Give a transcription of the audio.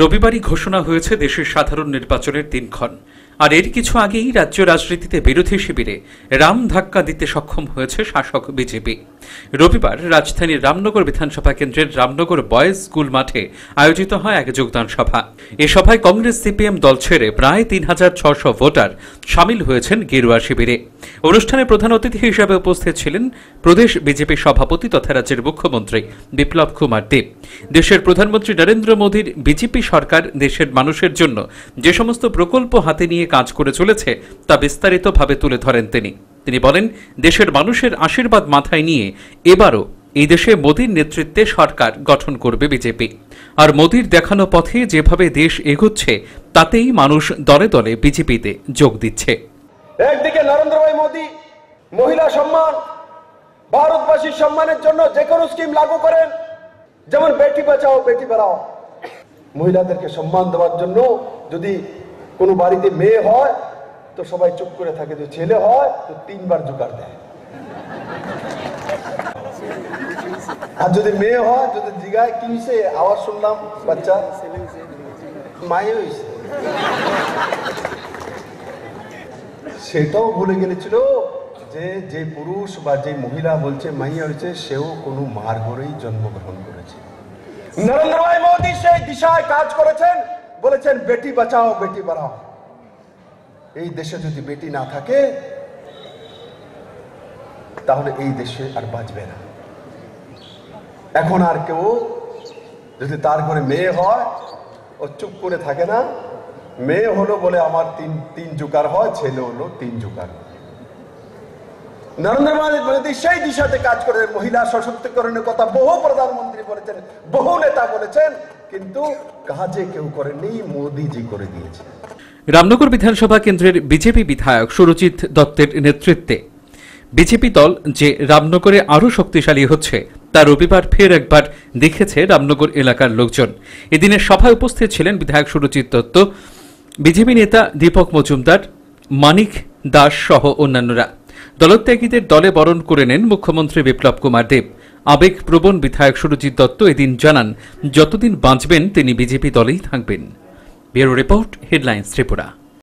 রবিবারই ঘোষণা হয়েছে দেশের সাধারণ নির্বাচনের দিনক্ষণ। আর এর কিছু আগেই রাজ্য রাজনীতিতে বিরোধী শিবিরে রাম ধাক্কা দিতে সক্ষম হয়েছে শাসক বিজেপি। রবিবার রাজধানীর রামনগর বিধানসভা কেন্দ্রের রামনগর বয়েজ স্কুল মাঠে আয়োজিত হয় এক যোগদান সভা। এ সভায় কংগ্রেস সিপিএম দল ছেড়ে প্রায় তিন হাজার ছশো ভোটার সামিল হয়েছেন গেরুয়া শিবিরে। অনুষ্ঠানে প্রধান অতিথি হিসেবে উপস্থিত ছিলেন প্রদেশ বিজেপি সভাপতি তথা রাজ্যের মুখ্যমন্ত্রী বিপ্লব কুমার দেব। দেশের প্রধানমন্ত্রী নরেন্দ্র মোদীর বিজেপি সরকার দেশের মানুষের জন্য যে সমস্ত প্রকল্প হাতে নিয়ে কাজ করে চলেছে তা বিস্তারিতভাবে তুলে ধরেন তিনি। তিনি বলেন, দেশের মানুষের আশীর্বাদ মাথায় নিয়ে এবারও এই দেশে মোদীর নেতৃত্বে সরকার গঠন করবে বিজেপি। আর মোদীর দেখানো পথে যেভাবে দেশ এগোচ্ছে, তাতেই মানুষ দলে দলে বিজেপিতে যোগ দিচ্ছে। একদিকে নরেন্দ্র ভাই মোদী, মহিলা সম্মান, ভারতবাসীর সম্মানের জন্য যে কোনো স্কিম লাগু করেন, যেমন বেটি বাঁচাও, বেটি পড়াও। মহিলাদেরকে সম্মান দেওয়ার জন্য যদি কোনো বাড়িতে মেয়ে হয়, তো সবাই চুপ করে থাকে যে ছেলে হয়, তো তিনবার জোগাড় দেয়। আর যদি মেয়ে হয়, যদি জিগায়, কি হয়েছে আওয়াজ শুনলাম, বাচ্চা। মায়ে হয়েছে সেটাও ভুলে গেলেছিল যে যে পুরুষ বা যে মহিলা বলছে, মাইয়া হয়েছে সেও কোনো মার ঘরেই জন্মগ্রহণ করেছে। নরেন্দ্র ভাই মোদী সেই দিশায় কাজ করেছেন। বলেছেন, বেটি বাঁচাও, বেটি পড়াও এই দেশে যদি বেটি না থাকে, তাহলে এই দেশে আর বাঁচবে না। এখন আর কেউ যদি তার ঘরে মেয়ে হয় ও চুপ করে থাকে না, মেয়ে হলো বলে আমার তিন তিন জুকার হয়, ছেলে হলো তিন জুকার নরেন্দ্র মোদী সেই দিশাতে কাজ করে, মহিলা সশক্তিকরণের কথা বহু প্রধানমন্ত্রী বলেছেন, বহু নেতা বলেছেন কিন্তু কাজে কেউ করেনি মোদিজি করে দিয়েছে রামনগর বিধানসভা কেন্দ্রের বিজেপি বিধায়ক সুরজিৎ দত্তের নেতৃত্বে বিজেপি দল যে রামনগরে আরও শক্তিশালী হচ্ছে তা রবিবার ফের একবার দেখেছে রামনগর এলাকার লোকজন। এদিনের সভায় উপস্থিত ছিলেন বিধায়ক সুরজিৎ দত্ত, বিজেপি নেতা দীপক মজুমদার, মানিক দাস সহ অন্যান্যরা। দলত্যাগীদের দলে বরণ করে নেন মুখ্যমন্ত্রী বিপ্লব কুমার দেব। আবেগপ্রবণ বিধায়ক সুরজিৎ দত্ত এদিন জানান, যতদিন বাঁচবেন তিনি বিজেপি দলেই থাকবেন। Bureau report, headlines Tripura.